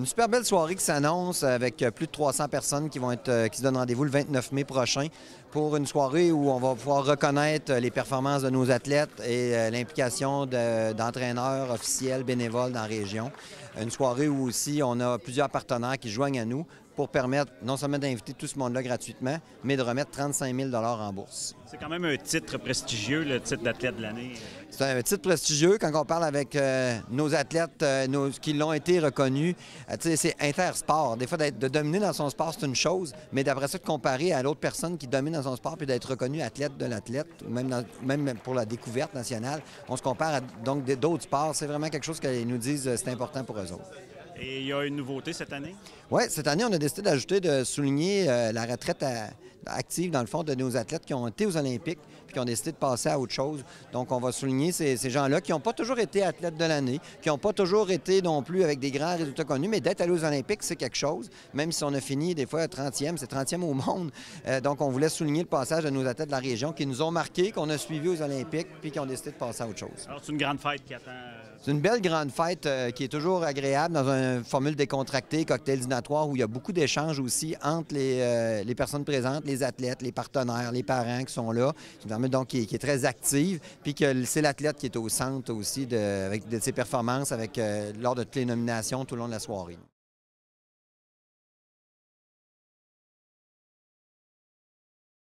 Une super belle soirée qui s'annonce avec plus de 300 personnes être qui se donnent rendez-vous le 29 mai prochain pour une soirée où on va pouvoir reconnaître les performances de nos athlètes et euh, l'implication d'entraîneurs officiels bénévoles dans la région. Une soirée où aussi on a plusieurs partenaires qui joignent à nous pour permettre non seulement d'inviter tout ce monde-là gratuitement, mais de remettre 35 000 en bourse. C'est quand même un titre prestigieux, le titre d'athlète de l'année. C'est un titre prestigieux quand on parle avec euh, nos athlètes euh, nos, qui l'ont été reconnus. Euh, c'est intersport. Des fois, de dominer dans son sport, c'est une chose, mais d'après ça, de comparer à l'autre personne qui domine dans son sport puis d'être reconnu athlète de l'athlète, même, pour la découverte nationale, on se compare à d'autres sports. C'est vraiment quelque chose qu'ils nous disent c'est important pour eux autres. Et il y a une nouveauté cette année? Oui, cette année, on a décidé d'ajouter, de souligner la retraite active, dans le fond, de nos athlètes qui ont été aux Olympiques puis qui ont décidé de passer à autre chose. Donc, on va souligner ces, gens-là qui n'ont pas toujours été athlètes de l'année, qui n'ont pas toujours été non plus avec des grands résultats connus, mais d'être allés aux Olympiques, c'est quelque chose. Même si on a fini des fois 30e, c'est 30e au monde. Euh, donc, on voulait souligner le passage de nos athlètes de la région qui nous ont marqués, qu'on a suivis aux Olympiques, puis qui ont décidé de passer à autre chose. Alors, c'est une grande fête qui attend. Euh, c'est une belle grande fête euh, qui est toujours agréable dans une formule décontractée, cocktail dînatoire, où il y a beaucoup d'échanges aussi entre les, les personnes présentes, les athlètes, les partenaires, les parents qui sont là, donc qui, est très active, puis que c'est l'athlète qui est au centre aussi de ses performances avec, euh, lors de toutes les nominations tout au long de la soirée.